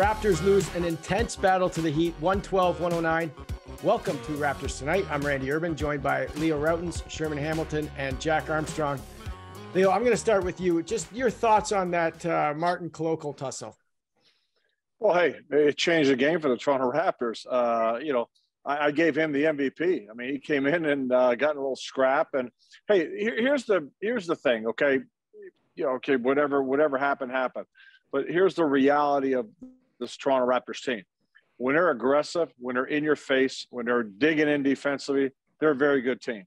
Raptors lose an intense battle to the Heat, 112 109. Welcome to Raptors Tonight. I'm Randy Urban, joined by Leo Rautins, Sherman Hamilton, and Jack Armstrong. Leo, I'm going to start with you. Just your thoughts on that uh, Martin Koloko tussle. Well, hey, it changed the game for the Toronto Raptors. Uh, you know, I, I, gave him the MVP. I mean, he came in and uh, got in a little scrap. And hey, here, here's the here's the thing. Okay, you know, okay, whatever whatever happened happened. But here's the reality of this Toronto Raptors team. When they're aggressive, when they're in your face, when they're digging in defensively, they're a very good team.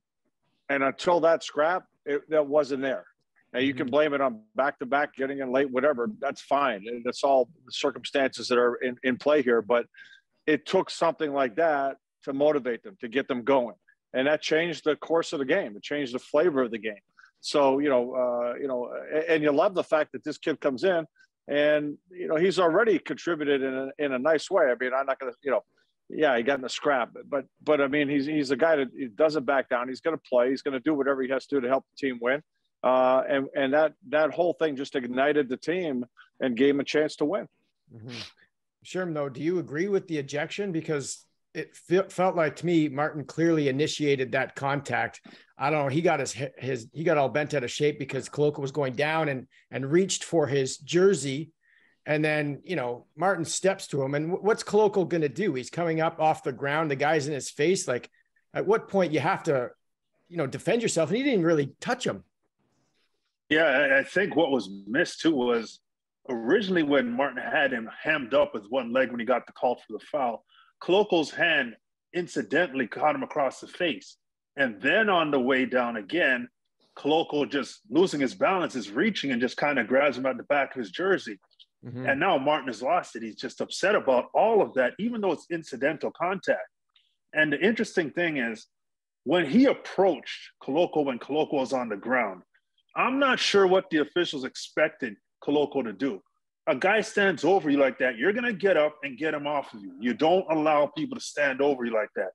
And until that scrap, it, that wasn't there. Now you can mm-hmm. blame it on back to back, getting in late, whatever. That's fine. That's all the circumstances that are in, in play here. But it took something like that to motivate them, to get them going. And that changed the course of the game. It changed the flavor of the game. So, you know, uh, you know, and you love the fact that this kid comes in and, you know, he's already contributed in a, in a nice way. I mean, I'm not going to, you know, yeah, he got in the scrap, but, but I mean, he's, he's a guy that he doesn't back down. He's going to play. He's going to do whatever he has to do to help the team win. Uh, and and that that whole thing just ignited the team and gave him a chance to win. Mm-hmm. Sherm, though, do you agree with the ejection? Because it felt like to me Martin clearly initiated that contact. I don't know. He got his his he got all bent out of shape because Koloko was going down and and reached for his jersey, and then you know Martin steps to him. And what's Koloko going to do? He's coming up off the ground. The guy's in his face. Like, at what point you have to, you know, defend yourself? And he didn't really touch him. Yeah, I think what was missed too was originally when Martin had him hammed up with one leg when he got the call for the foul, Koloko's hand incidentally caught him across the face. And then on the way down again, Koloko just losing his balance is reaching and just kind of grabs him at the back of his jersey. Mm-hmm. And now Martin has lost it. He's just upset about all of that, even though it's incidental contact. And the interesting thing is, when he approached Koloko when Koloko was on the ground, I'm not sure what the officials expected Koloko to do. A guy stands over you like that, you're going to get up and get him off of you. You don't allow people to stand over you like that.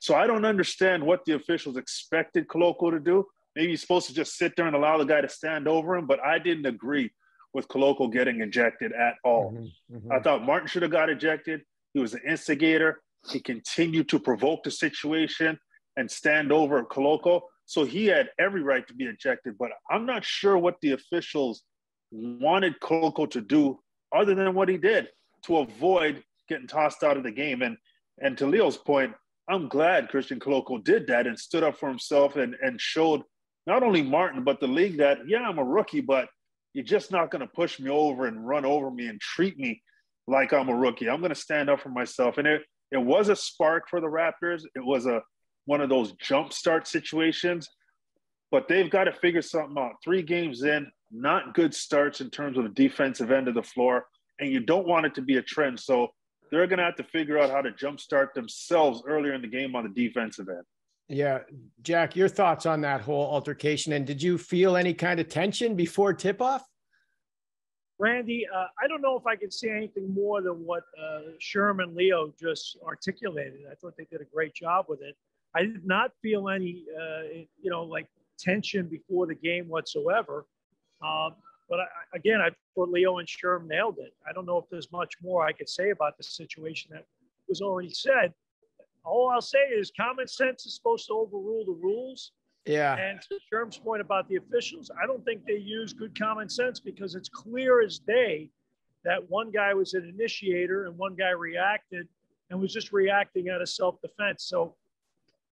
So I don't understand what the officials expected Koloko to do. Maybe he's supposed to just sit there and allow the guy to stand over him, but I didn't agree with Koloko getting ejected at all. Mm-hmm, mm-hmm. I thought Martin should have got ejected. He was an instigator. He continued to provoke the situation and stand over Koloko. So he had every right to be ejected, but I'm not sure what the officials wanted Koloko to do other than what he did to avoid getting tossed out of the game. And and to Leo's point, I'm glad Christian Koloko did that and stood up for himself and, and showed not only Martin, but the league that, yeah, I'm a rookie, but you're just not going to push me over and run over me and treat me like I'm a rookie. I'm going to stand up for myself. And it, it was a spark for the Raptors. It was a one of those jump start situations. But they've got to figure something out. Three games in, not good starts in terms of the defensive end of the floor, and you don't want it to be a trend. So they're going to have to figure out how to jumpstart themselves earlier in the game on the defensive end. Yeah, Jack, your thoughts on that whole altercation, and did you feel any kind of tension before tip off? Randy, uh, I don't know if I can say anything more than what uh, Sherman Leo just articulated. I thought they did a great job with it. I did not feel any, uh, you know, like tension before the game whatsoever. Um, but I, again, I thought Leo and Sherm nailed it. I don't know if there's much more I could say about the situation that was already said. All I'll say is common sense is supposed to overrule the rules. Yeah. And to Sherm's point about the officials, I don't think they use good common sense because it's clear as day that one guy was an initiator and one guy reacted and was just reacting out of self defense. So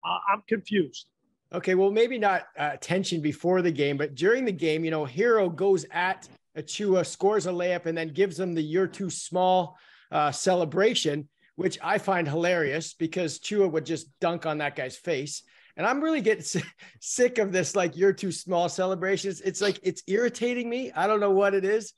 uh, I'm confused. Okay, well, maybe not uh, tension before the game, but during the game, you know, Herro goes at Achiuwa, scores a layup, and then gives them the "you're too small" uh, celebration, which I find hilarious because Chua would just dunk on that guy's face. And I'm really getting sick of this, like "you're too small" celebrations. It's like it's irritating me. I don't know what it is,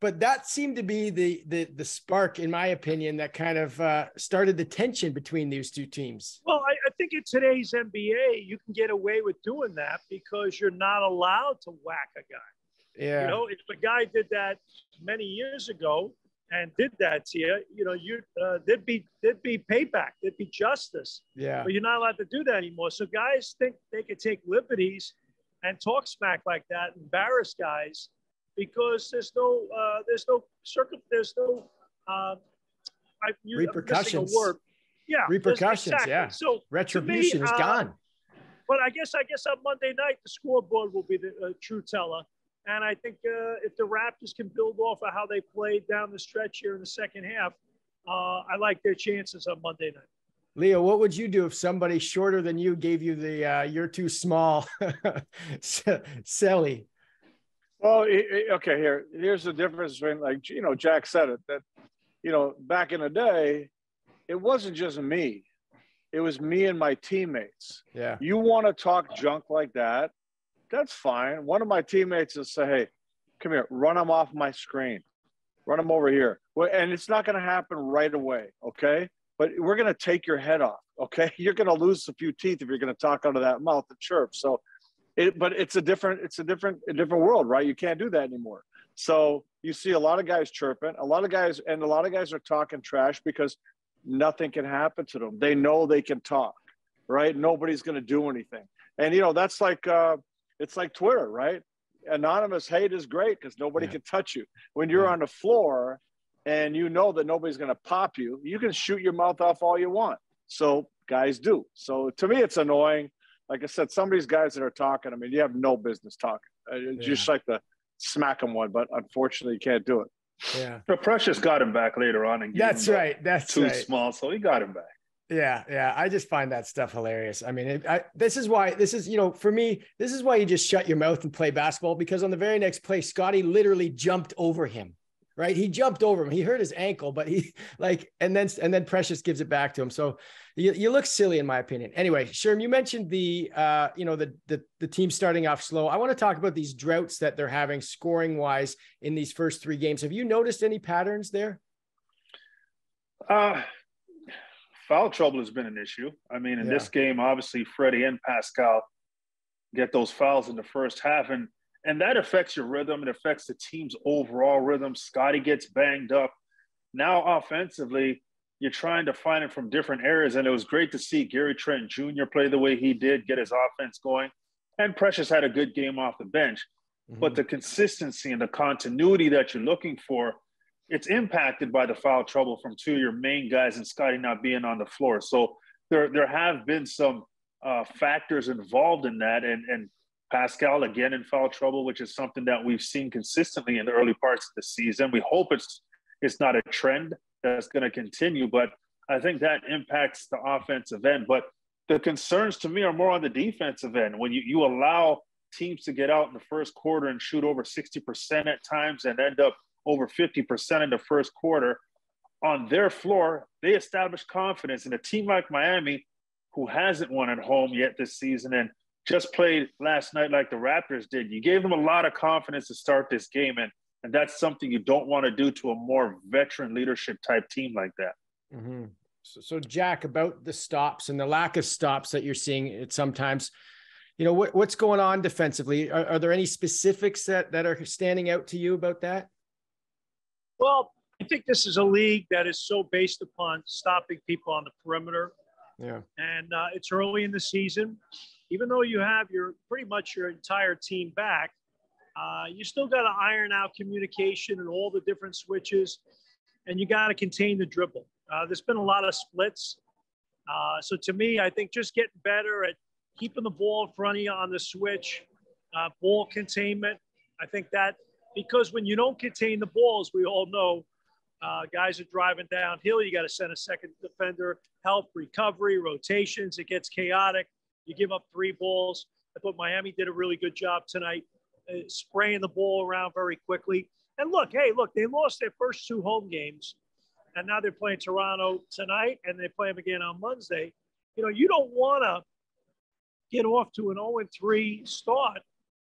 but that seemed to be the the the spark, in my opinion, that kind of uh, started the tension between these two teams. Well, think in today's NBA, you can get away with doing that because you're not allowed to whack a guy. Yeah. You know, if a guy did that many years ago and did that to you, you know, you uh, there'd be there'd be payback, there'd be justice. Yeah. But you're not allowed to do that anymore. So guys think they could take liberties and talk smack like that, embarrass guys because there's no uh, there's no circuit there's no Um, I, you, repercussions. word. Yeah, repercussions. Exactly. Yeah. So retribution me, is uh, gone. But I guess I guess on Monday night the scoreboard will be the uh, true teller. And I think uh, if the Raptors can build off of how they played down the stretch here in the second half, uh, I like their chances on Monday night. Leo, what would you do if somebody shorter than you gave you the uh, "you're too small" Selly? Well, okay. Here, here's the difference between, like you know, Jack said it that you know back in the day, it wasn't just me; it was me and my teammates. Yeah. You want to talk junk like that? That's fine. One of my teammates will say, "Hey, come here, run them off my screen, run them over here." And it's not going to happen right away. Okay but we're going to take your head off. Okay. You're going to lose a few teeth if you're going to talk out of that mouth and chirp. So it, but it's a different, it's a different, a different world, right? You can't do that anymore. So you see a lot of guys chirping, a lot of guys, and a lot of guys are talking trash because nothing can happen to them. They know they can talk, right? Nobody's going to do anything. And, you know, that's like, uh, it's like Twitter, right? Anonymous hate is great because nobody yeah. can touch you. When you're yeah. on the floor, and you know that nobody's going to pop you, you can shoot your mouth off all you want. So guys do. So to me, it's annoying. Like I said, some of these guys that are talking, I mean, you have no business talking. Uh, yeah. just like the smack them one, but unfortunately, you can't do it. Yeah. But Precious got him back later on. And That's right. That's too right. small, so he got him back. Yeah, yeah. I just find that stuff hilarious. I mean, it, I, this is why this is you know for me this is why you just shut your mouth and play basketball because on the very next play, Scotty literally jumped over him right? He jumped over him. He hurt his ankle, but he like, and then and then Precious gives it back to him. So you, you look silly in my opinion. Anyway, Sherm, you mentioned the uh, you know, the the the team starting off slow. I want to talk about these droughts that they're having scoring wise in these first three games. Have you noticed any patterns there? Uh foul trouble has been an issue. I mean, in yeah. this game, obviously Freddie and Pascal get those fouls in the first half and and that affects your rhythm. It affects the team's overall rhythm. Scotty gets banged up. Now, offensively, you're trying to find it from different areas. And it was great to see Gary Trent Jr. play the way he did, get his offense going. And Precious had a good game off the bench. Mm-hmm. But the consistency and the continuity that you're looking for, it's impacted by the foul trouble from two of your main guys and Scotty not being on the floor. So there, there have been some uh, factors involved in that. And, and Pascal again in foul trouble, which is something that we've seen consistently in the early parts of the season. We hope it's it's not a trend that's going to continue, but I think that impacts the offensive end. But the concerns to me are more on the defensive end. When you, you allow teams to get out in the first quarter and shoot over 60% at times and end up over 50% in the first quarter on their floor, they establish confidence. in a team like Miami, who hasn't won at home yet this season and just played last night like the Raptors did. You gave them a lot of confidence to start this game, and and that's something you don't want to do to a more veteran leadership type team like that. Mm-hmm. So, so, Jack, about the stops and the lack of stops that you're seeing it sometimes, you know, what, what's going on defensively? Are, are there any specifics that that are standing out to you about that? Well, I think this is a league that is so based upon stopping people on the perimeter. Yeah. And uh, it's early in the season even though you have your pretty much your entire team back, uh, you still got to iron out communication and all the different switches, and you got to contain the dribble. Uh, there's been a lot of splits. Uh, so to me, I think just getting better at keeping the ball in front of you on the switch, uh, ball containment. I think that because when you don't contain the balls, we all know uh, guys are driving downhill. You got to send a second defender, help, recovery, rotations. It gets chaotic. You give up three balls. I thought Miami did a really good job tonight, uh, spraying the ball around very quickly. And look, hey, look, they lost their first two home games, and now they're playing Toronto tonight, and they play them again on Wednesday. You know, you don't want to get off to an 0 3 start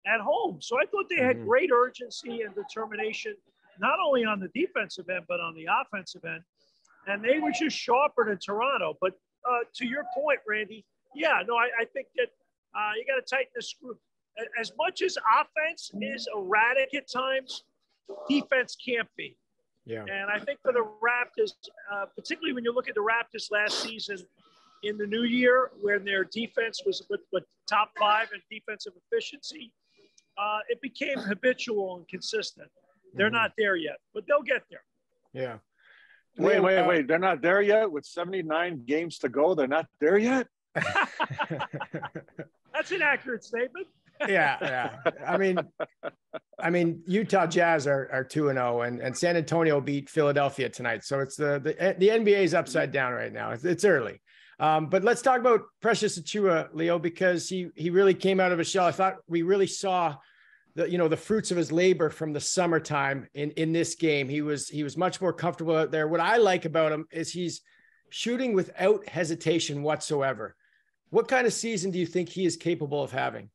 at home. So I thought they had mm-hmm. great urgency and determination, not only on the defensive end, but on the offensive end. And they were just sharper than Toronto. But uh, to your point, Randy, yeah, no, I, I think that uh, you got to tighten the screw. As much as offense is erratic at times, defense can't be. Yeah. And I think for the Raptors, uh, particularly when you look at the Raptors last season in the new year, when their defense was with, with top five in defensive efficiency, uh, it became habitual and consistent. They're mm-hmm. not there yet, but they'll get there. Yeah. Wait, wait, uh, wait. They're not there yet with 79 games to go. They're not there yet. That's an accurate statement. yeah, yeah. I mean, I mean, Utah Jazz are are two and zero, oh, and San Antonio beat Philadelphia tonight. So it's the the the NBA is upside down right now. It's, it's early. Um, but let's talk about Precious Achiuwa, Leo, because he he really came out of a shell. I thought we really saw the you know the fruits of his labor from the summertime in in this game. He was he was much more comfortable out there. What I like about him is he's shooting without hesitation whatsoever. What kind of season do you think he is capable of having?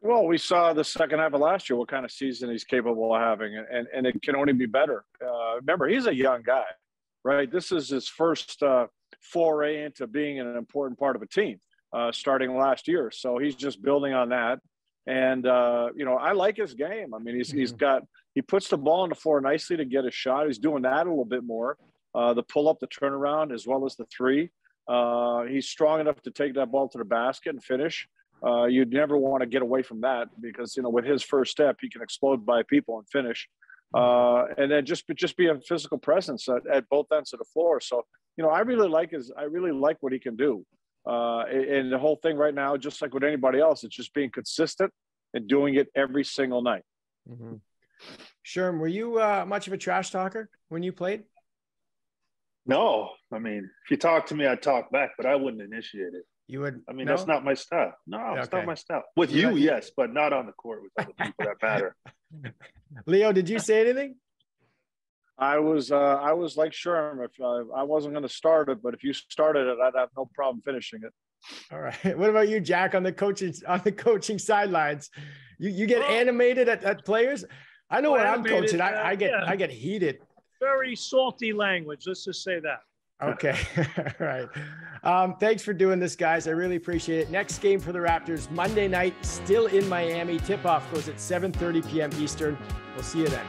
Well, we saw the second half of last year what kind of season he's capable of having, and and it can only be better. Uh, remember, he's a young guy, right? This is his first uh, foray into being an important part of a team uh, starting last year. So he's just building on that. And, uh, you know, I like his game. I mean, he's, mm-hmm. he's got, he puts the ball on the floor nicely to get a shot. He's doing that a little bit more. Uh, the pull up, the turnaround, as well as the three. Uh, he's strong enough to take that ball to the basket and finish. Uh, you'd never want to get away from that because, you know, with his first step, he can explode by people and finish. Uh, and then just just be a physical presence at, at both ends of the floor. So you know, I really like his, I really like what he can do. Uh, and the whole thing right now, just like with anybody else, it's just being consistent and doing it every single night. Mm-hmm. Sherm, were you uh, much of a trash talker when you played? No, I mean, if you talk to me, I'd talk back, but I wouldn't initiate it. You would. I mean, no? that's not my style. No, okay. it's not my style. With you, yes, but not on the court with other people that matter. Leo, did you say anything? I was uh, I was like Sherm. If uh, I wasn't going to start it, but if you started it, I'd have no problem finishing it. All right. What about you, Jack, on the coaching on the coaching sidelines? You you get animated at, at players. I know well, when I'm coaching, uh, I, I, get yeah. I get heated. Very salty language. Let's just say that. Okay. All right. Um, thanks for doing this, guys. I really appreciate it. Next game for the Raptors, Monday night, still in Miami. Tip off goes at 7:30 p.m. Eastern. We'll see you then.